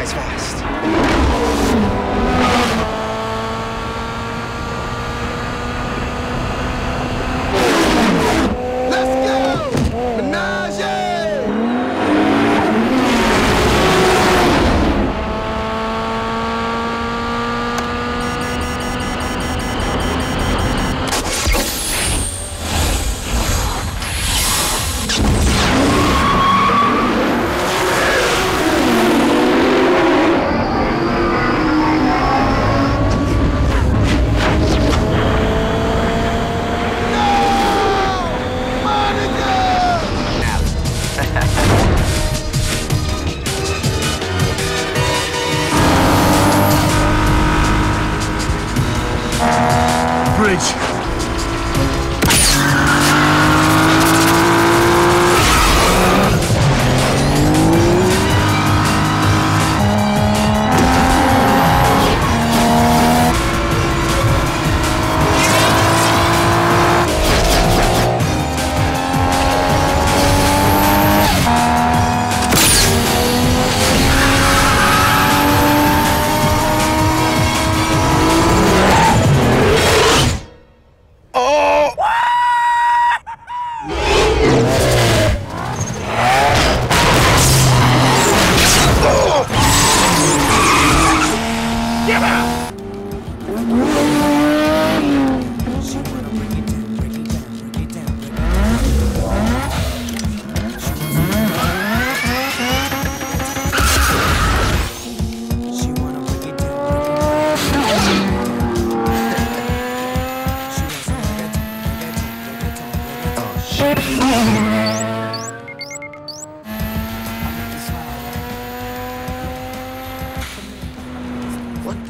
nice pass. courage!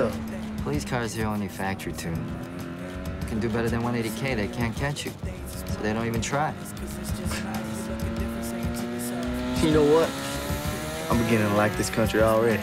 The? Police cars are only factory tune. You can do better than 180K, they can't catch you. So they don't even try. You know what? I'm beginning to like this country already.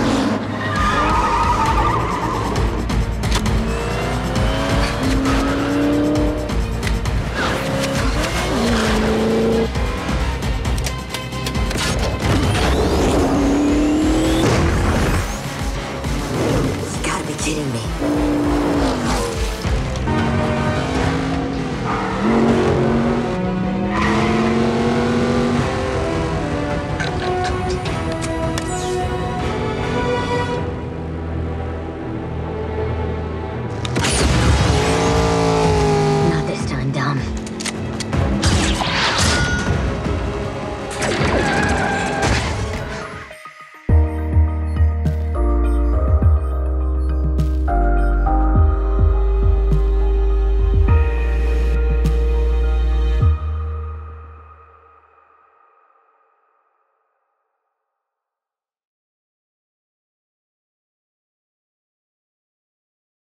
kidding me?